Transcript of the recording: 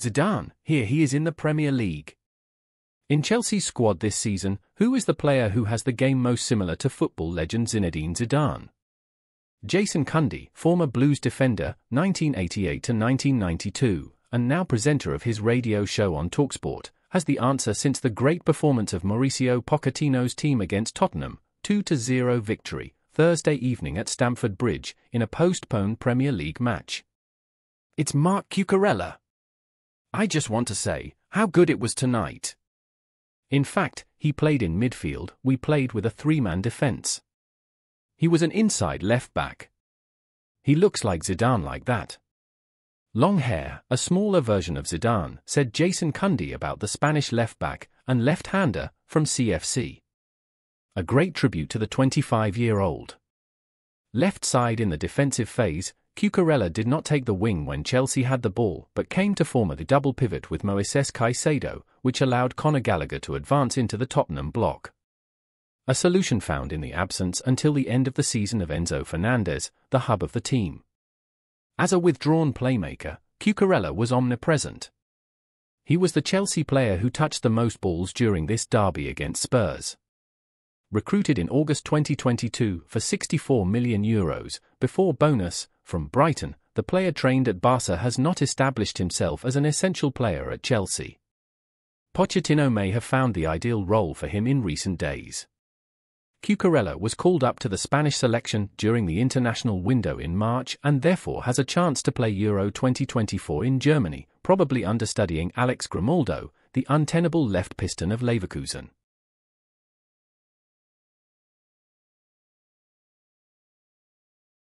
Zidane, here he is in the Premier League. In Chelsea's squad this season, who is the player who has the game most similar to football legend Zinedine Zidane? Jason Cundy, former Blues defender, 1988 to 1992, and now presenter of his radio show on Talksport, has the answer since the great performance of Mauricio Pochettino's team against Tottenham, 2-0 victory, Thursday evening at Stamford Bridge, in a postponed Premier League match. It's Marc Cucurella. I just want to say, how good it was tonight. In fact, he played in midfield, we played with a three-man defence. He was an inside left back. He looks like Zidane like that. Long hair, a smaller version of Zidane, said Jason Cundy about the Spanish left back and left-hander from CFC. A great tribute to the 25-year-old. Left side in the defensive phase, Cucurella did not take the wing when Chelsea had the ball but came to form a double pivot with Moises Caicedo, which allowed Conor Gallagher to advance into the Tottenham block a solution found in the absence until the end of the season of Enzo Fernandez, the hub of the team. As a withdrawn playmaker, Cucurella was omnipresent. He was the Chelsea player who touched the most balls during this derby against Spurs. Recruited in August 2022 for 64 million euros, before bonus, from Brighton, the player trained at Barca has not established himself as an essential player at Chelsea. Pochettino may have found the ideal role for him in recent days. Cucurella was called up to the Spanish selection during the international window in March and therefore has a chance to play Euro 2024 in Germany, probably understudying Alex Grimaldo, the untenable left piston of Leverkusen.